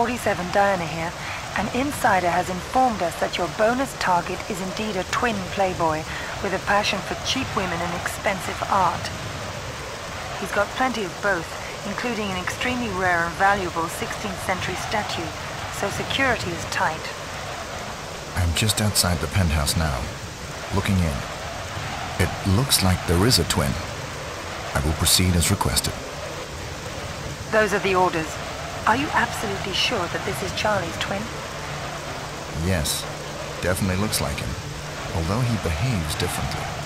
47 Diana here. An insider has informed us that your bonus target is indeed a twin playboy with a passion for cheap women and expensive art. He's got plenty of both, including an extremely rare and valuable 16th century statue, so security is tight. I'm just outside the penthouse now, looking in. It looks like there is a twin. I will proceed as requested. Those are the orders. Are you absolutely sure that this is Charlie's twin? Yes, definitely looks like him, although he behaves differently.